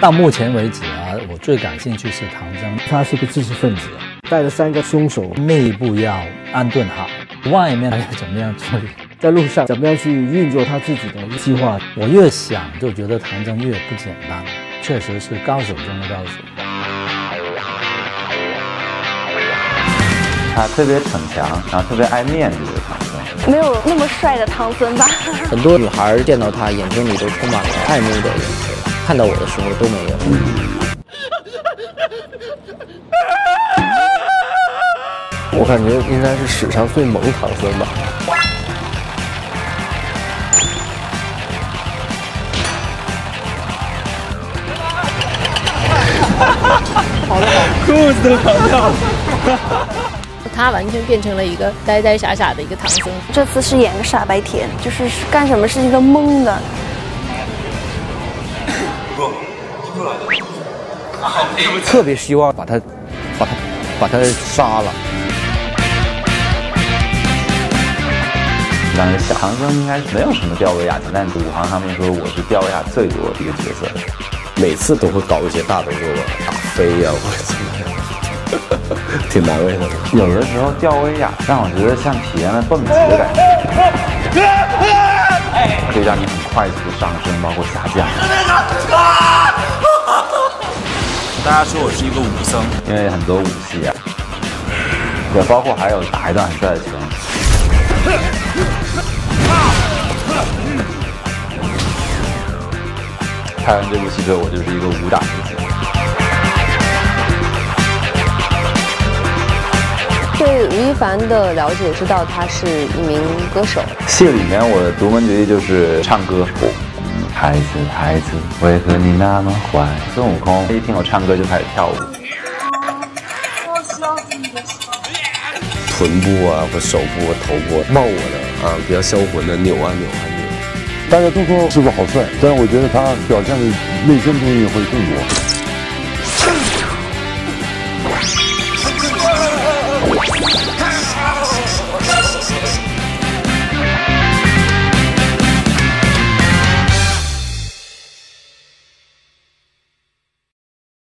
到目前为止啊，我最感兴趣是唐僧，他是个知识分子，带了三个凶手，内部要安顿好，外面还要怎么样处理，在路上怎么样去运作他自己的计划。我越想就觉得唐僧越不简单，确实是高手中的高手。他特别逞强，然后特别爱面子的唐僧，没有那么帅的唐僧吧？很多女孩见到他，眼睛里都充满了爱慕的眼神，看到我的时候都没有。我感觉应该是史上最萌唐僧吧。好了好，裤子都跑掉了。他完全变成了一个呆呆傻傻的一个唐僧。这次是演个傻白甜，就是干什么事情都懵的。特别希望把他，把他，把他杀了。但是小唐僧应该没有什么吊威亚，但武行他们说我是吊威亚最多的一个角色，每次都会搞一些大动作，打飞呀或者怎么样，挺难为的。有的时候吊威亚让我觉得像体验了蹦极的感觉，可以让你很快速的上升，包括下降。大家说我是一个武僧，因为很多武戏啊，也包括还有打一段很帅的拳。拍完这部戏之后，我就是一个武打明星。吴亦凡的了解，知道他是一名歌手。戏里面我的独门绝技就是唱歌。孩子，孩子，为何你那么坏？孙悟空一听我唱歌就开始跳舞。臀部啊，或手部、头部冒我的啊，比较销魂的扭啊扭啊扭。大家都说师傅好帅，但是我觉得他表现的内心东西会更多。Hey!